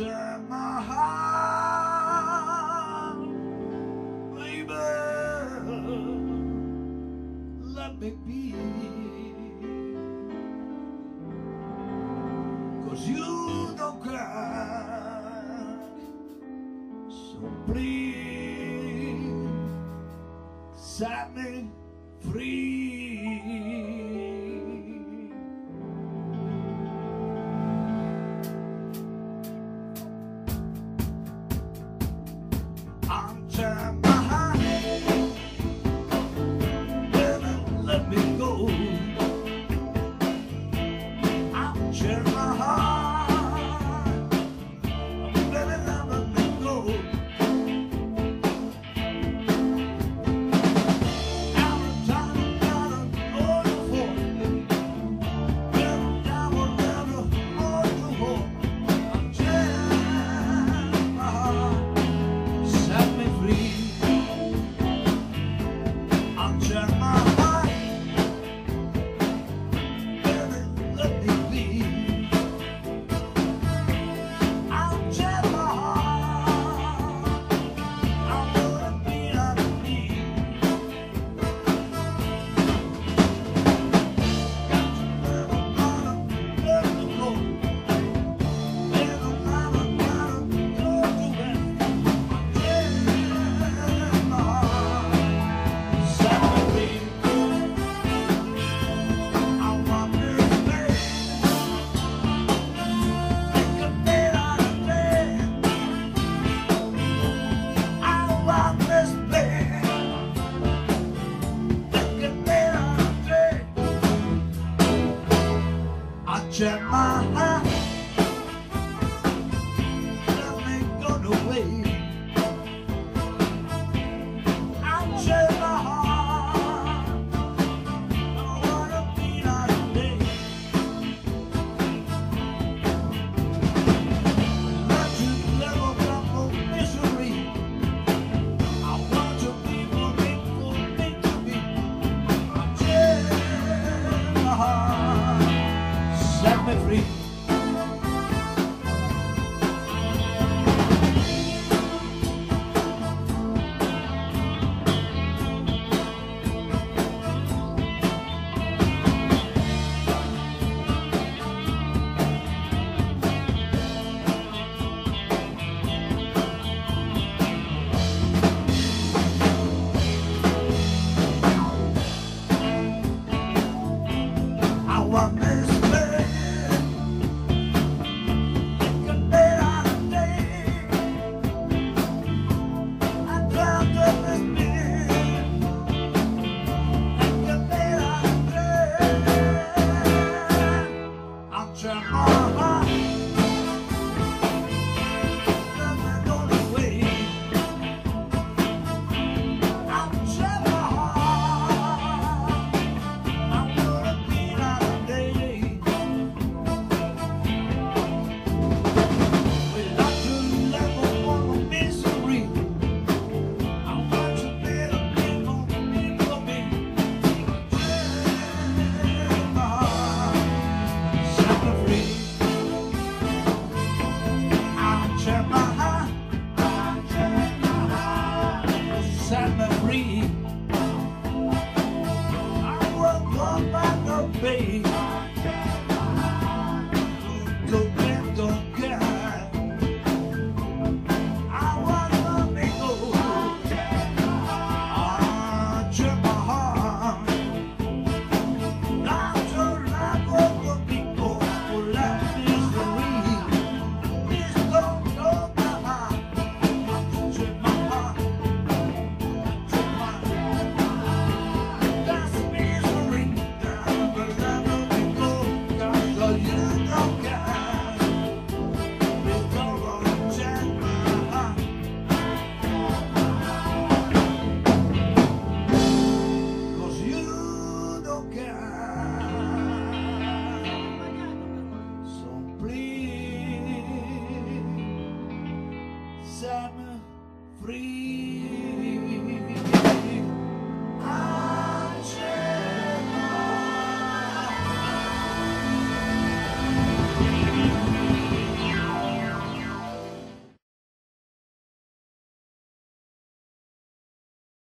my heart, baby. Let me you don't so please set me free. I'm free.